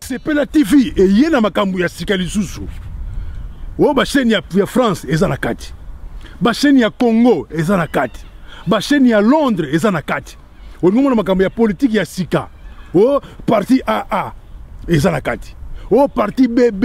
sepela tv eye na makambo ya sika lisusu oyo basheni ya, ya france eza na kati basheni ya congo eza na kati basheni ya londres eza na kati olingi omona makambo ya politiki ya sika o parti aa eza na kati o parti bb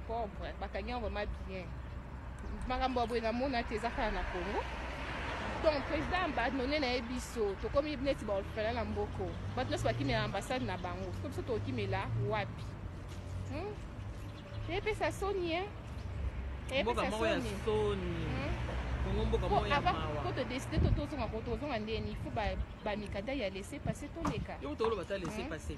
Pauvre, bakangi yango vraiment bien. Makambo ya boye namona te eza kaka na Congo. Donc président abandonne na ye biso, tokomi neti ba orphelin na mboko. Bato nyonso bakimela ambassade na bango, siko biso tokimela wapi? Hmm? Epesa soni ye. Eh? Mboka moko ya soni. Hmm? po todeside to tozonga ko tozonga ndeni il faut bamikanda ya laisse passe toleka yo toloba ta laisse hmm? passe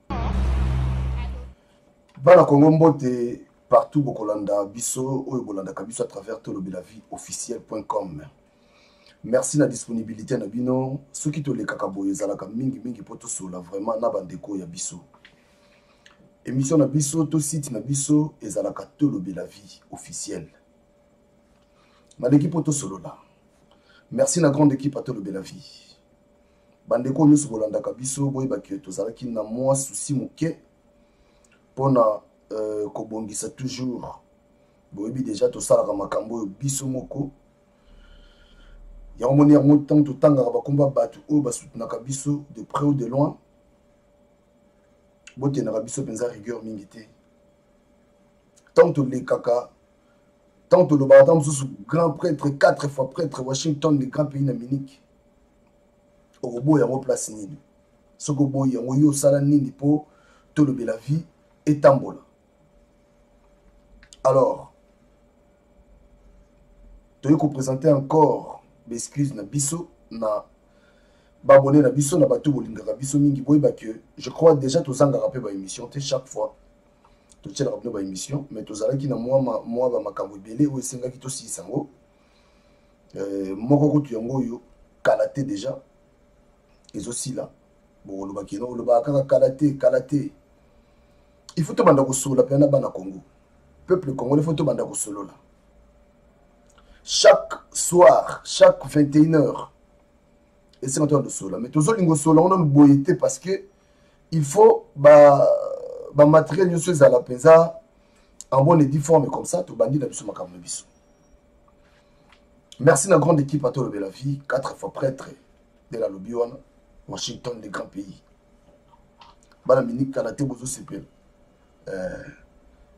bana kongo mbote partout bokolanda biso oyo bolandaka biso à travers tolobela vie officiel com merci na disponibilité na bino soki tolekaka boye ezalaka mingimingi mpo tosola vraiment na bandeko ya biso émission na biso to site na biso ezalaka tolobela vie officiel naleki mpo tosolola merci na grande équipe ya tolobela vie Bandeko nyonso bolandaka biso boyeba ke tozalaki na mwa susi moke mpo na euh, kobongisa toujours boyebi deja tosalaka makambo oyo biso moko yango moni yango ntango totangaka bakombo ya bato oyo basutenaka biso de près ou de loin botendaka biso mpenza rigueur mingi te ntango tolekaka ntango tolobaka ntango mosusu grand prêtre 4 fois prêtre washington le grand pays na munike okoboya yango place nini soki oboyi yango yo osala nini mpo tolobela vie etambola alors toyei kopresente encore baexcuse na biso na baabone na biso na bato bolingaka biso mingi boyeba ke je crois déjà tozangaka mpe baémission te chaque fois totyelaka bino baémission mais tozalaki na mwa bamakambo ebele oyo esengaki tosilisa yango euh, moko kutu yango oyo kala te deja ezosila bokoloba kino olobaka kaka kala te kala te il faut tobanda kosolola mpe na bana congo peuple congolais faut tobanda kosolola chaque soir chaque 21 heures esenga tobanda kosolola mais tozolinga osolola ngo nano boye te parce que il faut bamateriel ba nyonso ezala mpenza en bonne et due forme comme ça tobandi na biso makambo na biso merci na grande équipe ato olobela vie quatre fois prêtre de la lobi wana washington de grand pays bana miniki kala te bozosepela eh,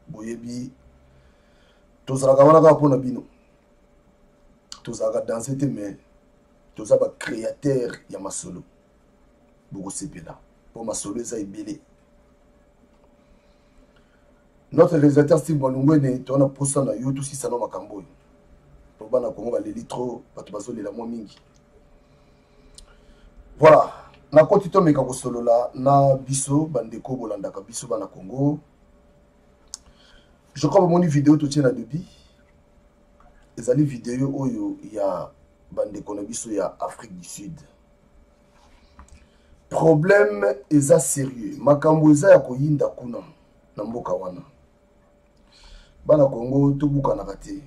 boyebi tozalaka wana kaka mpo na bino tozalaka danse te mais toza bacréateur ya masolo bokosepela mpo masolo eza ebele notre réalisateur steve malungwene toza na posa na yo tosisana makambo oyo po bana kongo baleli trop bato bazolela mwa mingi voilà nakoti tomeka kosolola na biso bandeko bolandaka biso bana kongo je crois bomoni video totie na debi ezali video oyo ya bandeko na biso ya afrique du sud problème eza sérieux makambo eza ya koyinda kuna na mboka wana bana kongo tobukanaka te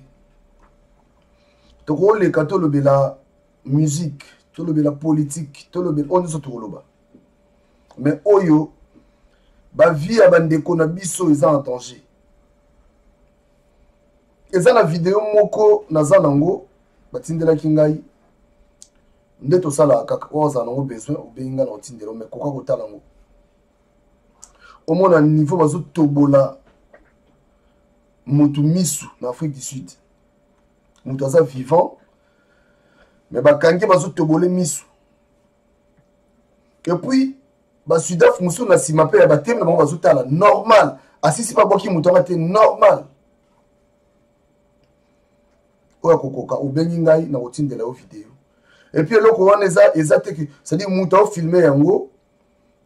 tokoleka tolobela musique tolobela politike tolobela oyo nyonso tokoloba me oyo bavie ya bandeko na biso eza en danger eza na video moko naza nango batindelaki ngai nde tosalaka kaka oyo azala nango besoin obengi ngai na otindelo mai koka kotala yango omona niveau bazotobola motu misu na afrique du sud motu aza vivant me bakangi bazotobole misu epuis basudaf mosusu na nsima mpe ya batemi na bango bazotala normal asisi babwaki moto anga te normal oyo akokoka obengi ngai na kotindela yo video epuis eloko wana eza, eza te cestadire moto aofilme yango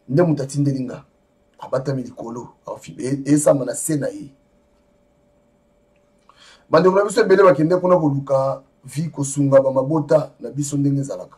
nde moto atindeli nga abatami likolo e, esamba na se na ye bandeko na biso ebele bakende kuna koluka vi kosunga bamabota na biso ndenge ezalaka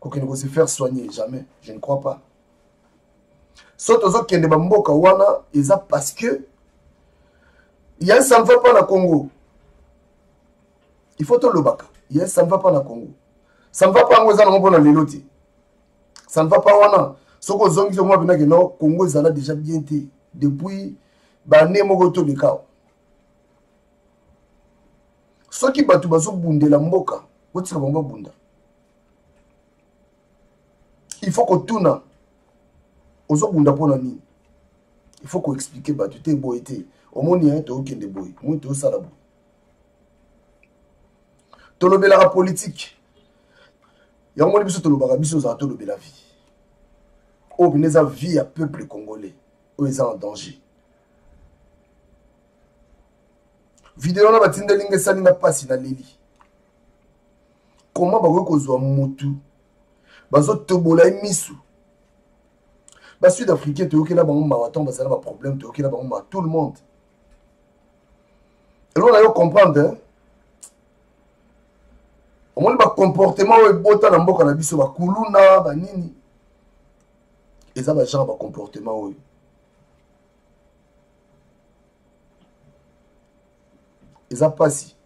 kokende ko se faire soigner jamais je ne crois pas so tozokende bamboka wana eza parce que ya ça ne va pas na congo il faut tolobaka ya ça ne va pas na congo ça ne va pas yango eza nango mpo na lelo te ça ne va pas wana soki ozongisi omwa mpena keno congo ezala déjà bien te depuis bane moko tolekao soki bato bazobundela mboka botika bango babunda il faut kotuna ozobunda mpo na nini il faut koexplike bato te boye te omoni yaye tookende boye omoni toosala boye tolobelaka politike yango moni biso tolobaka biso ozala tolobela vie oyo oh, mpena eza vie ya peuple congolais oyo eza en danger video wana batindeli nga esali nga mpasi naleli koma bakoki kozwa mutu bazotobola ye misu basud africain toyokela bango mawa ntango bazala baproblème toyokela bango mawa tout le monde eloko na yo comprendre hein? omoni bacomportement oyo ebota na mboka na biso bakuluna banini eza bagenre bacomportement oyo eza mpasi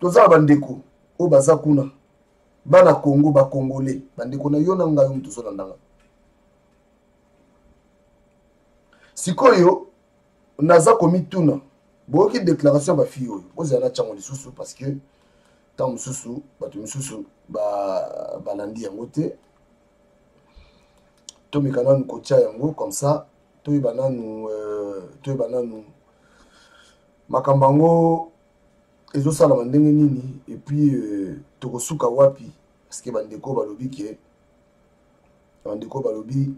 toza na bandeko oyo baza kuna bana congo bakongole bandeko na yo na ngai oyo tozolandanga sikoyo naza komituna boyoki déclaration ya bafille oyo ozala na ntango lisusu parce que ntango mosusu bato mosusu balandi yango te tomeka nanu kotia yango comme ça toyeba nanu euh, toyeba nanu makambo yango ezosalama ndenge nini epuis euh, tokosuka wapi parceke bandeko balobi ke bandeko balobi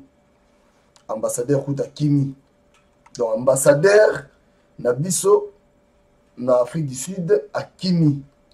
ambassadeur kuta kimi donc ambassadeur na biso na afrique du sud akimi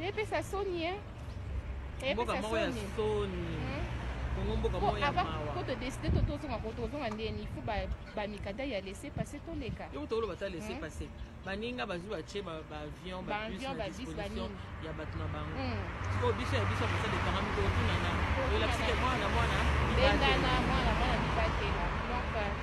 Epesa soni hein. Epesa soni. soni. Kongo mboka moko ya mawa. Ko to décider to tozonga ko tozonga ndeni il faut ba ba mikanda ya laisser passer to leka. Yo to loba ta laisser passer. Baninga bazu ba che ba ba avion ba bus na disposition ya bato na bango. Ko biso ya biso basali kanga mito tunana. Yo la psike mwana mwana. Bengana mwana mwana bibatela. Donc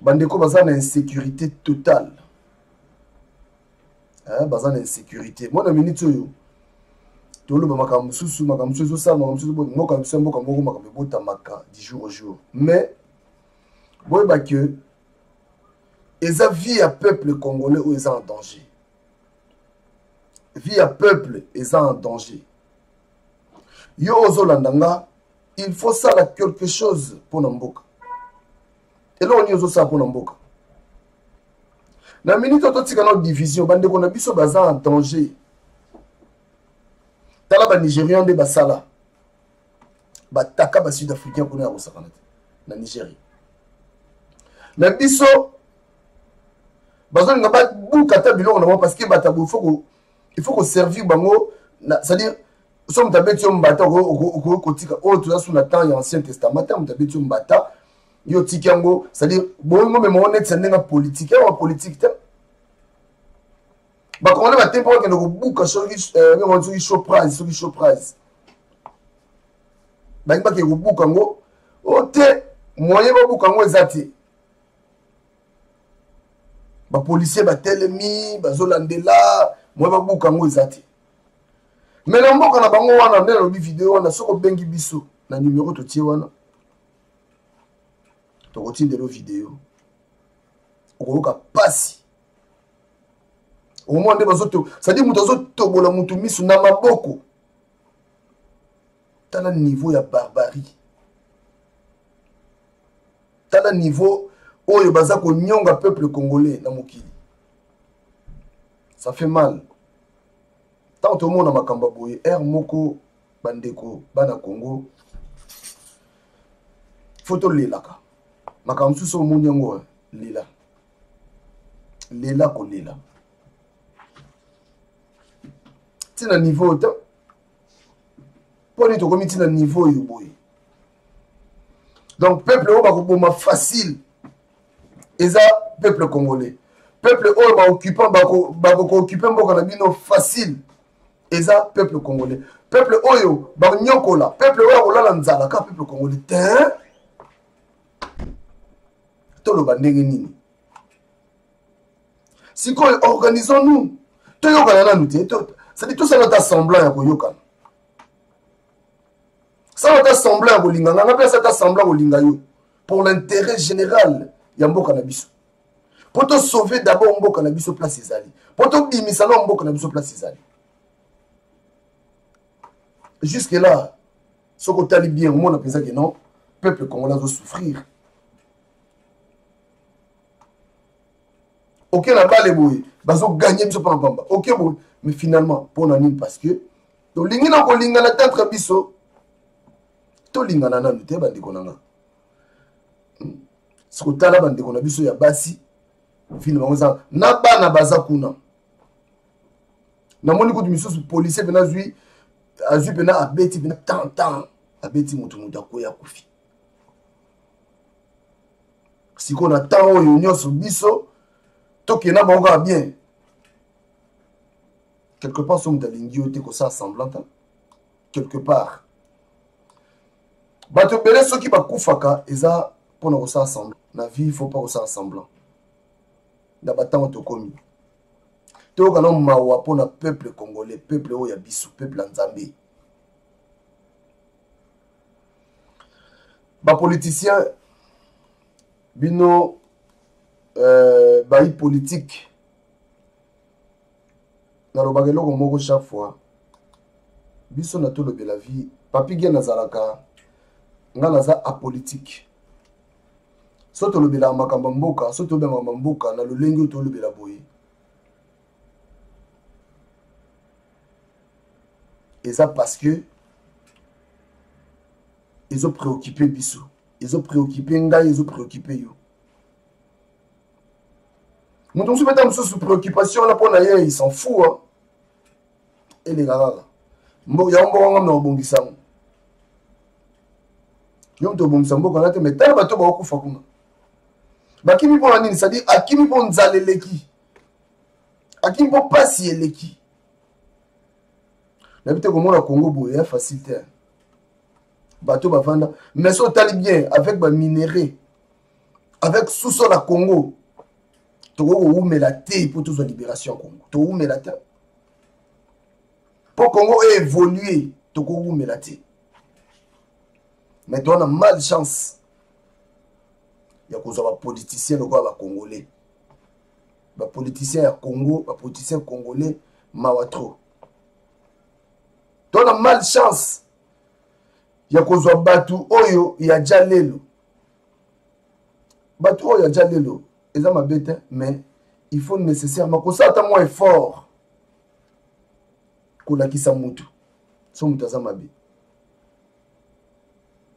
bandeko baza na insécurité totale eh, baza na insécurité mwana miniti oyo toloba makambo mosusu makambo mosusu ezosala makambo mosusu mboka na biso ya mboka moko makambo ebotamaka du jour au jour mais boyeba ke eza vie ya peuple congolais oyo eza en danger vie ya peuple eza en danger yo ozolanda nga il faut sala quelque chose mpo na mboka eloko nini ozosala mpo na mboka na minute totika na division bandeko na biso baza en danger tala banigérian nde basala bataka basud africain kuna ya kosakana te na nigérie na biso bazolinga babuka ata biloko na bango parce que bato ya boye fo il faut ko servir bango c'est à dire soki moto abeti yo mbata okoki kotika oyo toza su na temps ya ancien testament ntango moto abeti yo mbata yo otiki yango c'est-à-dire bongo mema ngo netisa ndenge ya politike yango ya politike te bakongole bate mpo bakende kobuka soki eh, shoprise soki shoprise balingi bakende kobuka yango o oh, te moyen babuka yango eza te bapolisier batelemi bazolandela moye babuka yango eza te me na mboka na bango wana nde nalobi video wana soki obengi biso na numero totie wana tokotindelo video okoyoka mpasi omona nde bazoto sadi moto azotobola motu miso na maboko tala niveau ya barbarie tala niveau oyo baza konyonga peuple congolais na mokili ça fait mal ntango tomona makambo ya boye ere moko bandeko bana congo fo tolelaka makambo mosusu omoni yango lela lela kolela ntina niveau oyo mpo nini tokomi ntina niveau oyo boye donc peuple oyo bakoboma facile eza peuple congolais peuple oyo baoccupant bakokookipe mboka na bino facile eza peuple congolais peuple oyo banyokola peuple oyo akolala nzala kaka peuple congolais te toloba ndenge nini sikoyo organisons nous toyokana nanu te cedi tosala ata semblant ya koyokana sala ata semblant ya kolinga nga nga mpe asala ata semblant kolinga yo pour l'intérêt général ya mboka na biso mpo tosauve d'abord mboka na biso place ezali mpo tobimisa nao mboka na biso place ezali jusque là soki otali bien omona mpenza ke non peuple congolais azosouffrir oke na bale boye bazoganye biso mpona mpamba oke boye mais finalement mpona nini parce que tolingi na kolingana tatre biso tolingana nanu te bandeko na nga hmm. sikotala bandeko na biso ya basi vino bango eza na bana baza kuna namoni kutu misusu polise mpena azwi azwi mpena abeti mpena tantan abeti moto moto akwei akufi sikoyo na ntango oyo nyonso biso tokenda bango kaka bien quelque part so moto alingi yo te kosala semblant ta quelque part bato ebele soki bakufaka eza mpo na kosala semblant na vie faut pas kosala semblant na bantango tokomi toyoka na mawa mpo na peuple congolais peuple oyo ya biso peuple ya nzambe bapoliticien bino euh, bayi politike nalobaka eloko moko chaque fois biso na tolobela vie papi gen azalaka ngai naza apolitike so tolobelaka makambo ya mboka so tolobela makambo ya mboka na lolenge oyo tolobela boye eza parce que ezo préoccupe biso ezo préoccupe ngai ezo préoccupe yo moto mosusu beta mosusu préoccupation wana mpo na ye il s'en fou hein? eleka kaka yango mboka ngambi na kobongisa yango yo moto obongisa mboka na te mai tala bato bakokufa kuna bakimi mpo na nini cestadire akimi mpo nzala eleki ati mpo mpasi eleki nayebi te komona congo boye ya facile te bato bavanda mais so otali bien avec baminerais avec sous-sol ya congo tokoki kowumela te mpo tozwa libération ya congo towumela te mpo congo eévolue tokowumela te mais towana mal chance ya kozwa bapoliticien lokola bacongolais ba politiciens ya congo ba politiciens congolais mawa trop to na mal chance ya kozwa bato oyo ya ja lelo bato oyo ya ja lelo eza mabe te mais il faut nécessairement kosala ata mwa effort kolakisa motu so moto aza mabe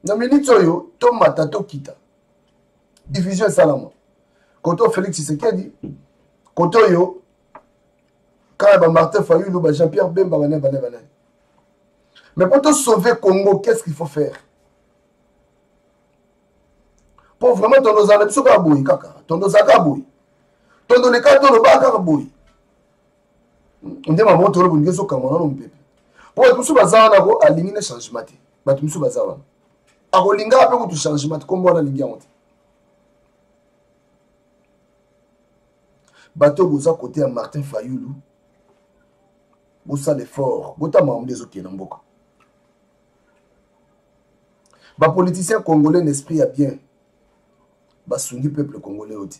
na miniti oyo tomata tokita division esalama kote oyo félix tshisekedi kote oyo kaka ba martin fayulu ba jean pierre bemba bane bane bane mais mpo tosauve congo qu'est ce qu'il faut faire mpo vraiment tondo ozala na biso kaka boye kaka tondo ozala kaka boye tondo leka tolobaka kaka boye nde mama otolo bolingi ezokamwa nano mopepe mpo bato mosusu baza wana ko alingi na changement te bato mosusu baza wana akolingaka mpe kutu changement te nkombo wana alingi yango te bato oyo boza kote ya martin fayulu bosala effort botambaka mode ezokende na mboka bapoliticien congolais na esprit ya bien basungi peuple congolais oyo te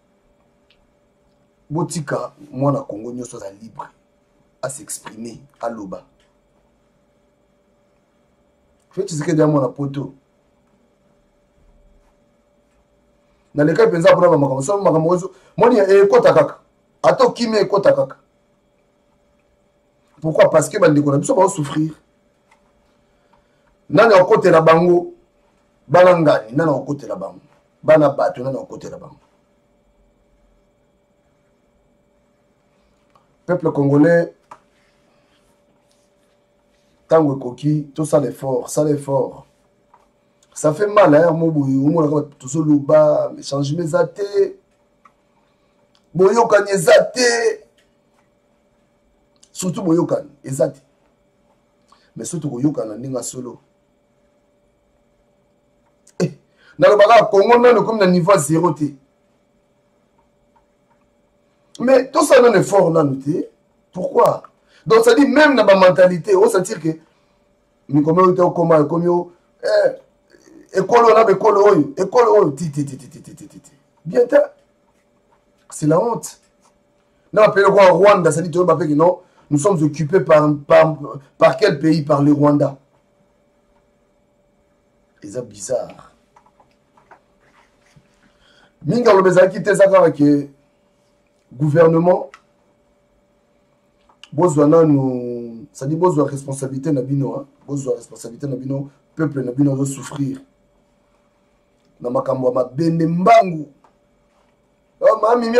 botika mwana congo nyonso aza libre a s'exprimer aloba fe tshisekedi ya mwana poto nalekai mpenza mpona bamakambo so makambo ozo moni ekota kaka ata okimi ekota kaka pourquoi parce que bandeko na biso baosouffrir nani akokotela bango bana ngani nani akokotela bango bana bato nani akotela bango peuple congolais ntango ekoki tosala effort sala effort ça fait mal hein mo boye omonaka bato tozoloba changement eza te boyokani eza te surtout boyokani eza te mais soki tokoyokana ndenge ya solo eh, nalobaka congo nano ekomi na niveau ya zero te mais tosala nano effort nano te pourquoi donc ça dit même na bamentalité osentir ke mikoma oyo te okoma ekomi o eh, ekolo na bekolo oyo ekolo oyo tititititititi bien te c'est la honte na bapele kwa rwanda sadi toyeba mpe kino nous sommes occupés par, par, par quel pays par le rwanda eza bizarre mingi aloba ezalaki te eza kaka ke gouvernement bozwa nanu cestadi bozwa responsabilité na bino bozwa responsabilité na bino peuple na bino azosouffrir na makambo ya mabende mbangu oh, mamimi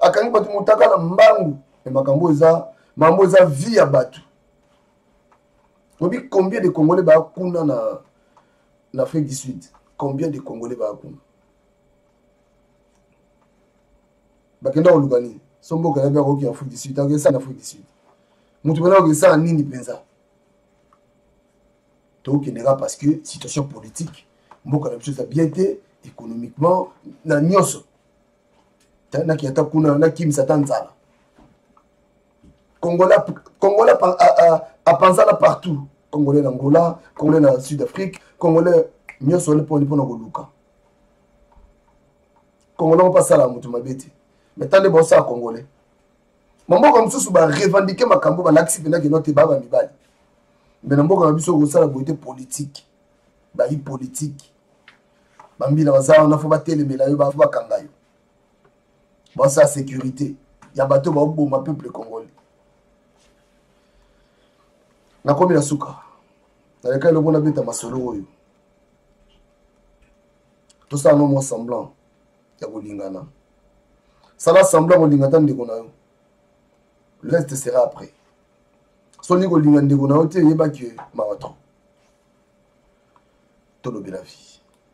akangi bato motaka na mbangu e makambo eza mambo eza vie ya bato obi combien de congolais baya kuna na, na afrique du sud combien de congolais baya kuna bakenda koluka nini so mboka yabi akoki ya afrique du sud akesa na afrique du sud moto pena okesana nini mpenza tokendeka parce que situation politique mboka na biso eza bien te économiquement na nyonso nakiyata kuna nakimisa ata nzala congolais congolais apanzana partout congolais na angola congolais na sud afrique congolais nyonso wana mponi mpona koluka congolais moko asala moto mabe te mai tande baosala congolais bamboka mosusu barevendike makambo balakisi mpenza kino te baba mibali me na mboka na biso okosala boye te politike bayi politike bambila baza wana fo batelemela yo bafo bakanga yo baza securite ya bato baoboma peuple congolais nakomi na suka naleka elongo nabeta masolo oyo tosala no mwa semblant ya kolingana sala semblant kolinga ata ndeko na yo le reste sera après soki kolinga ndeko na yo te yeba ke mawa trop tolobela vie